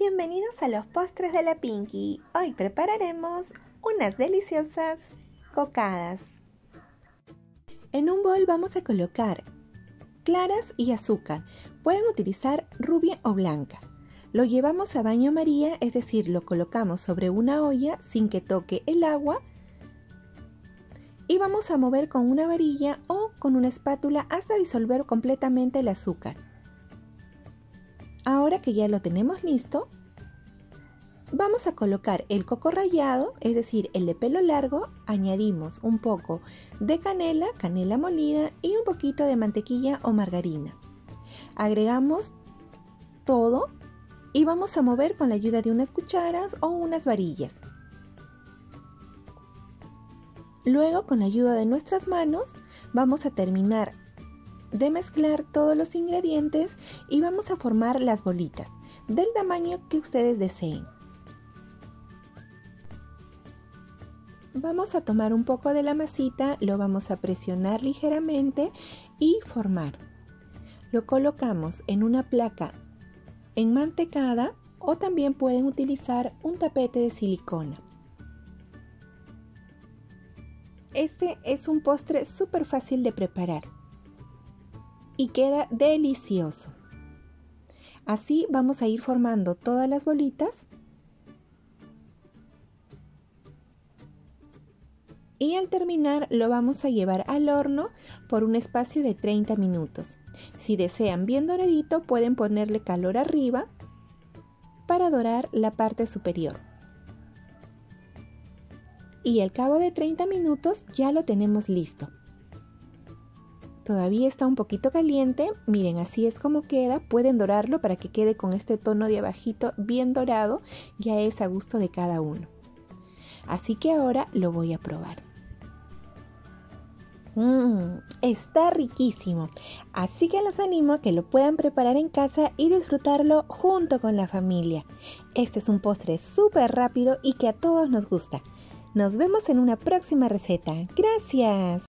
Bienvenidos a los postres de la Pinky. Hoy prepararemos unas deliciosas cocadas. En un bol vamos a colocar claras y azúcar. Pueden utilizar rubia o blanca. Lo llevamos a baño María, es decir, lo colocamos sobre una olla sin que toque el agua y vamos a mover con una varilla o con una espátula hasta disolver completamente el azúcar. Ahora que ya lo tenemos listo, vamos a colocar el coco rallado, es decir, el de pelo largo, añadimos un poco de canela, canela molida y un poquito de mantequilla o margarina. Agregamos todo y vamos a mover con la ayuda de unas cucharas o unas varillas. Luego, con la ayuda de nuestras manos, vamos a terminar de mezclar todos los ingredientes y vamos a formar las bolitas del tamaño que ustedes deseen. Vamos a tomar un poco de la masita, lo vamos a presionar ligeramente y formar. Lo colocamos en una placa enmantecada o también pueden utilizar un tapete de silicona. Este es un postre súper fácil de preparar y queda delicioso. Así vamos a ir formando todas las bolitas y al terminar lo vamos a llevar al horno por un espacio de 30 minutos. Si desean bien doradito pueden ponerle calor arriba para dorar la parte superior. Y al cabo de 30 minutos ya lo tenemos listo. Todavía está un poquito caliente, miren así es como queda, pueden dorarlo para que quede con este tono de abajito bien dorado, ya es a gusto de cada uno. Así que ahora lo voy a probar. Mmm, está riquísimo, así que los animo a que lo puedan preparar en casa y disfrutarlo junto con la familia. Este es un postre súper rápido y que a todos nos gusta. Nos vemos en una próxima receta. Gracias.